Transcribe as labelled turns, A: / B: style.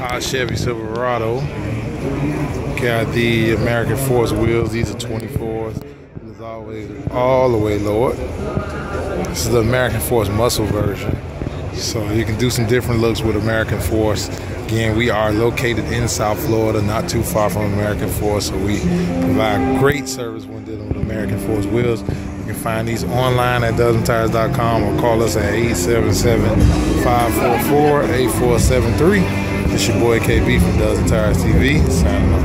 A: Hot Chevy Silverado. Got the American Force wheels. These are 24s. As always, all the way lowered. This is the American Force muscle version. So you can do some different looks with American Force. Again, we are located in South Florida, not too far from American Force, so we provide great service when dealing with American Force wheels. You can find these online at dubsandtires.com or call us at 877-544-8473. It's your boy KB from DUBSandTIRES TV. Signing off.